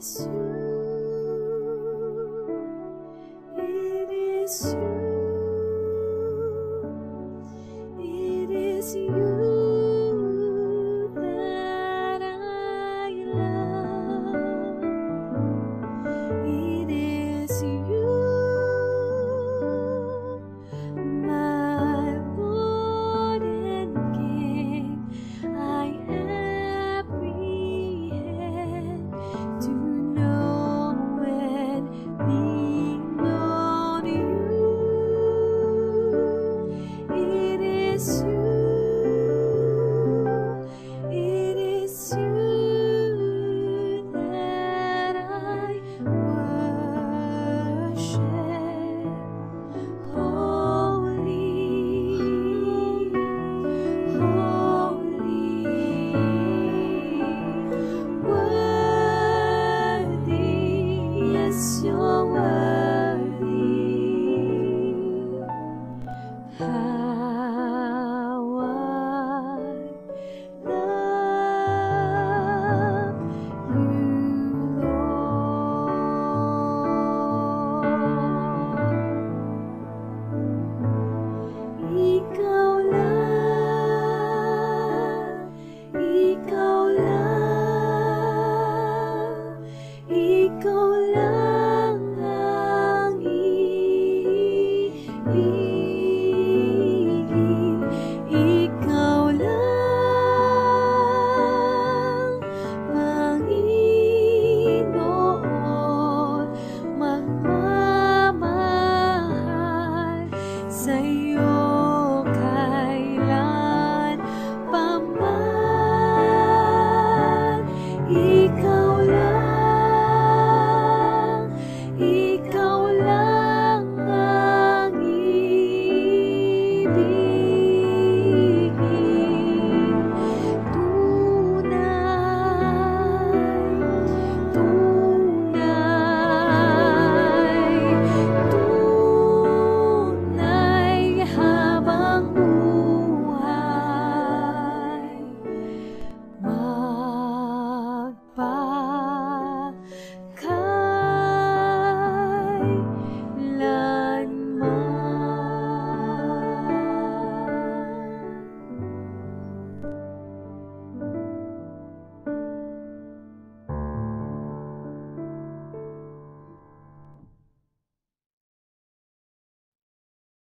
you. It is you.